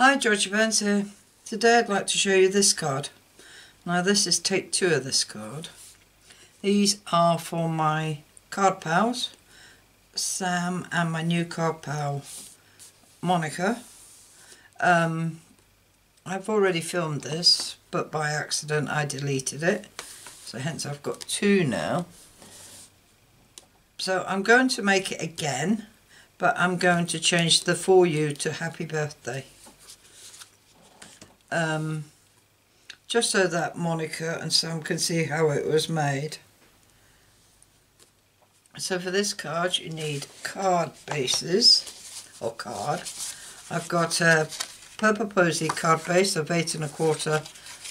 Hi, Georgie Burns here. Today I'd like to show you this card. Now this is take two of this card. These are for my card pals, Sam and my new card pal, Monica. Um, I've already filmed this, but by accident I deleted it. So hence I've got two now. So I'm going to make it again, but I'm going to change the for you to happy birthday. Um, just so that Monica and Sam can see how it was made. So for this card you need card bases, or card. I've got a Purple Posy card base of 8 and a quarter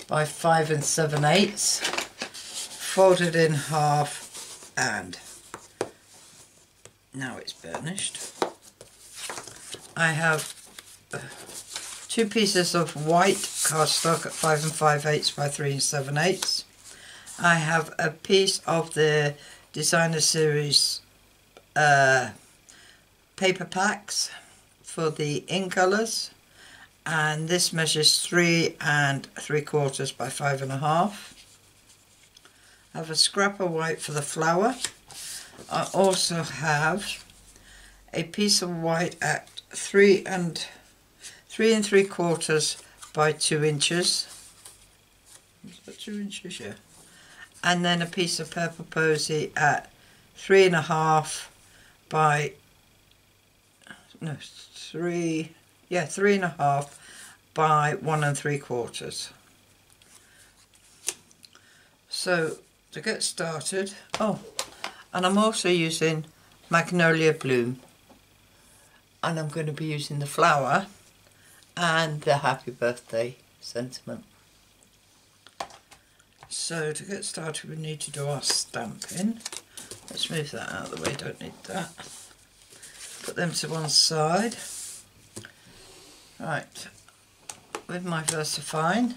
by 5 and 7 eighths, folded in half and now it's burnished. I have uh, two pieces of white cardstock at 5 and 5 eighths by 3 and 7 eighths. I have a piece of the designer series uh, paper packs for the in colours and this measures three and three quarters by five and a half. I have a scrap of white for the flower. I also have a piece of white at three and three and three quarters by two inches. Two inches? Yeah. And then a piece of purple posy at three and a half by no three yeah three and a half by one and three quarters. So to get started, oh, and I'm also using Magnolia Bloom and I'm going to be using the flower and the happy birthday sentiment. So to get started we need to do our stamping. Let's move that out of the way, don't need that. Put them to one side. Right, with my VersaFine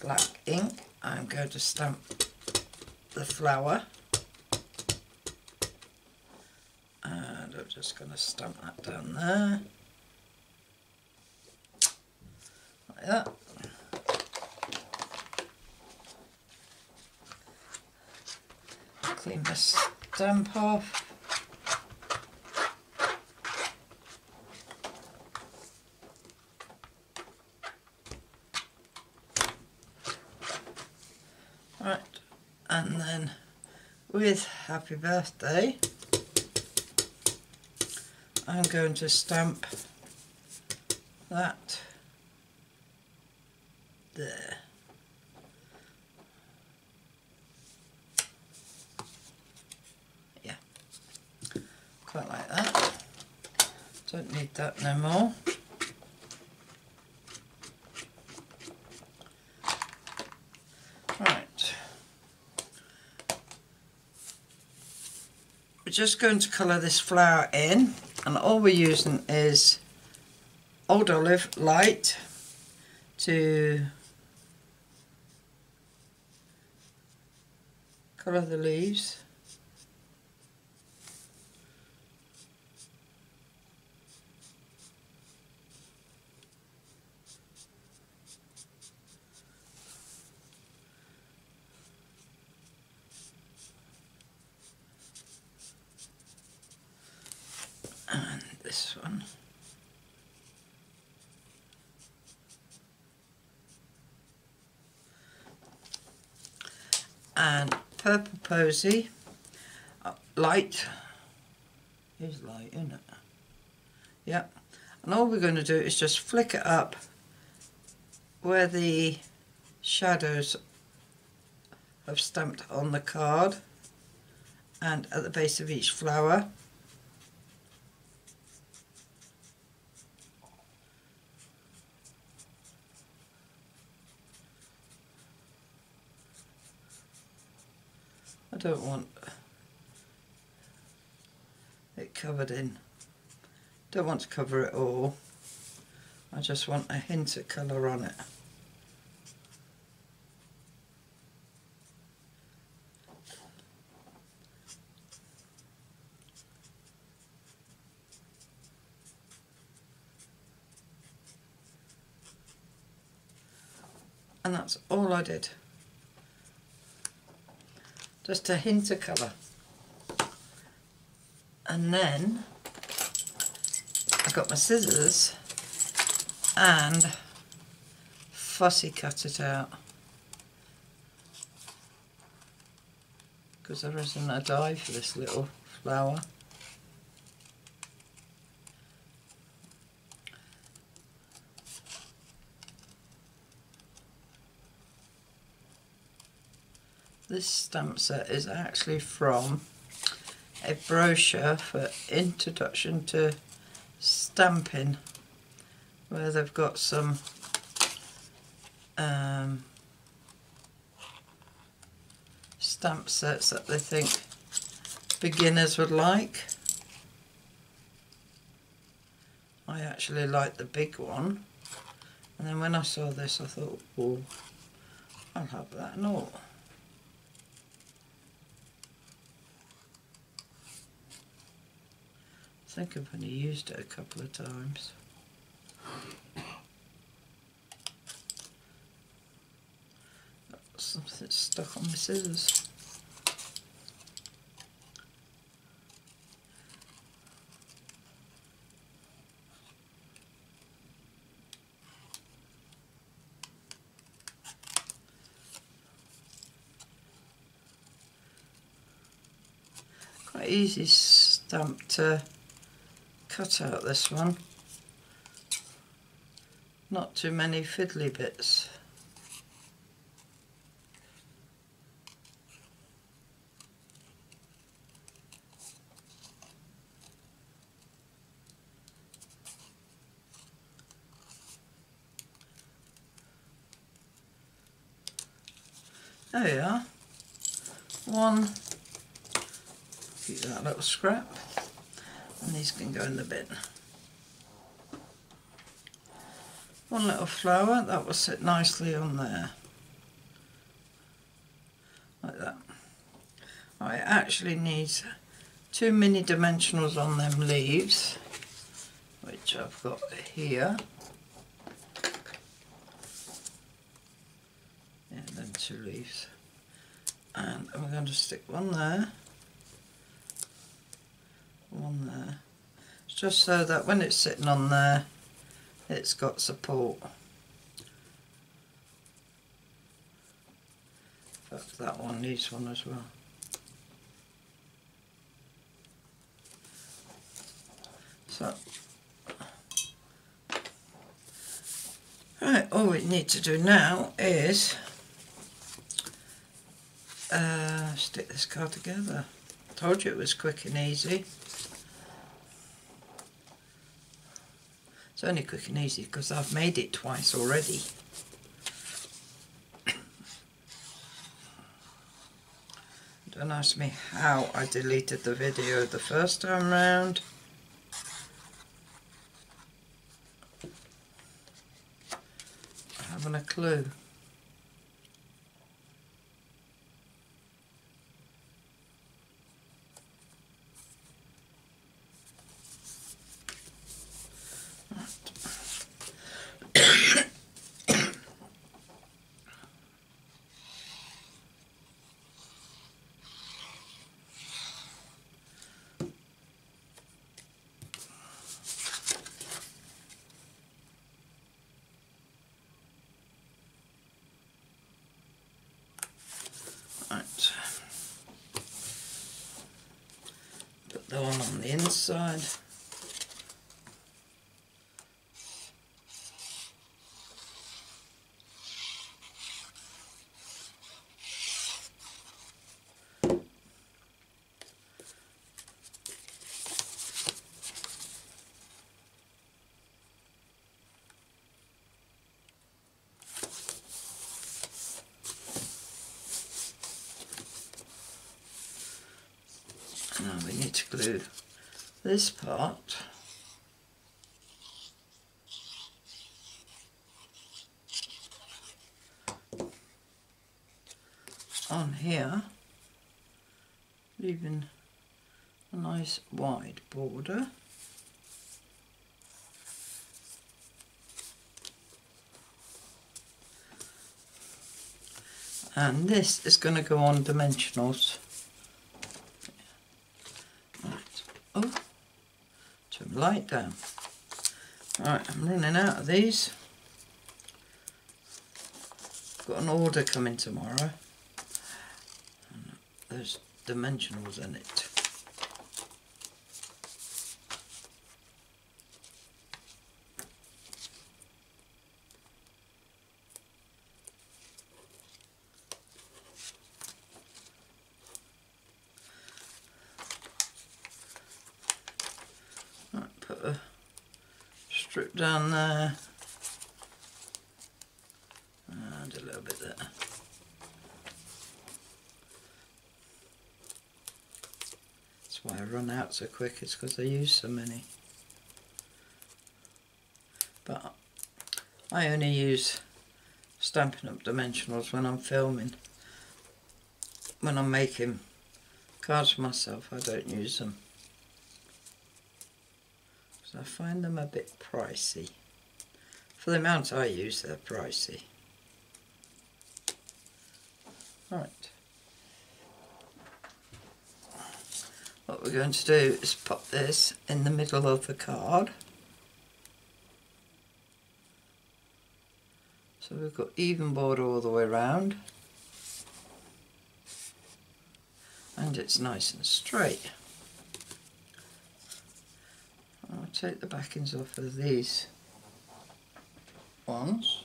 black ink I'm going to stamp the flower and I'm just going to stamp that down there clean the stamp off. Right, and then with happy birthday, I'm going to stamp that there. Yeah, quite like that. Don't need that no more. Right. We're just going to colour this flower in and all we're using is Old Olive Light to colour the leaves. and this one. And Purple Posy, uh, light, here's light, isn't it? Yeah, And all we're going to do is just flick it up where the shadows have stamped on the card and at the base of each flower. I don't want it covered in. Don't want to cover it all. I just want a hint of colour on it. And that's all I did. Just a hint of colour. And then I got my scissors and fussy cut it out. Because there isn't a die for this little flower. This stamp set is actually from a brochure for introduction to stamping where they've got some um, stamp sets that they think beginners would like. I actually like the big one and then when I saw this I thought, oh, I'll have that and all. Think I've only used it a couple of times. Something stuck on my scissors. Quite easy stamp to cut out this one. Not too many fiddly bits. There we are. One, keep that little scrap these can go in the bin. One little flower, that will sit nicely on there. Like that. I actually need two mini dimensionals on them leaves, which I've got here. And then two leaves. And I'm going to stick one there one there. Just so that when it's sitting on there, it's got support. But that one needs one as well. So, right, all we need to do now is uh, stick this card together. Told you it was quick and easy. It's only quick and easy because I've made it twice already. Don't ask me how I deleted the video the first time round. I haven't a clue. On the inside. glue this part on here leaving a nice wide border and this is going to go on dimensionals. Right. Oh, the light down. Right, I'm running out of these. Got an order coming tomorrow. There's dimensionals in it. Right, put a strip down there and a little bit there. That's why I run out so quick, it's because I use so many. But I only use Stampin' Up dimensionals when I'm filming. When I'm making cards for myself, I don't use them. Because I find them a bit pricey. For the amount I use, they're pricey. Right. What we're going to do is pop this in the middle of the card. So we've got even border all the way around. And it's nice and straight. I'll take the backings off of these ones.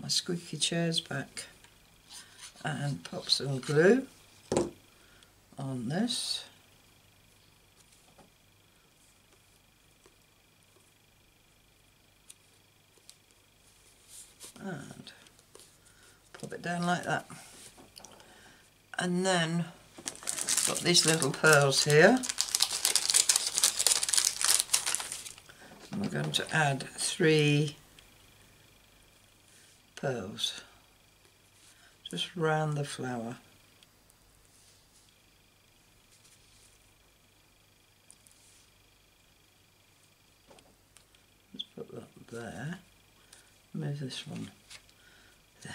My squeaky chairs back and pop some glue on this. and pop it down like that and then got these little pearls here. And we're going to add three pearls. Just round the flower. Let's put that there. Move this one there.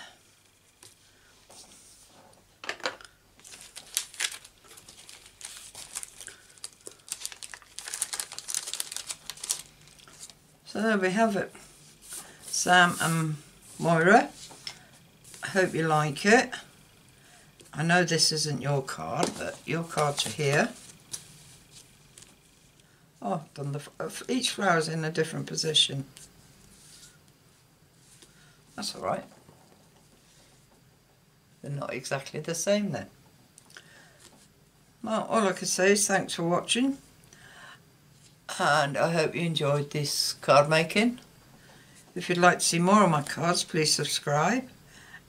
So there we have it. Sam and Moira. I hope you like it. I know this isn't your card, but your cards are here. Oh, done the, uh, each flower's in a different position. That's alright. They're not exactly the same then. Well, all I can say is thanks for watching. And I hope you enjoyed this card making. If you'd like to see more of my cards, please subscribe.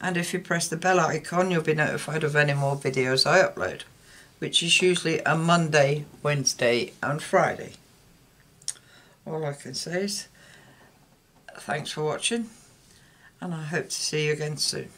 And if you press the bell icon, you'll be notified of any more videos I upload, which is usually a Monday, Wednesday and Friday. All I can say is thanks for watching and I hope to see you again soon.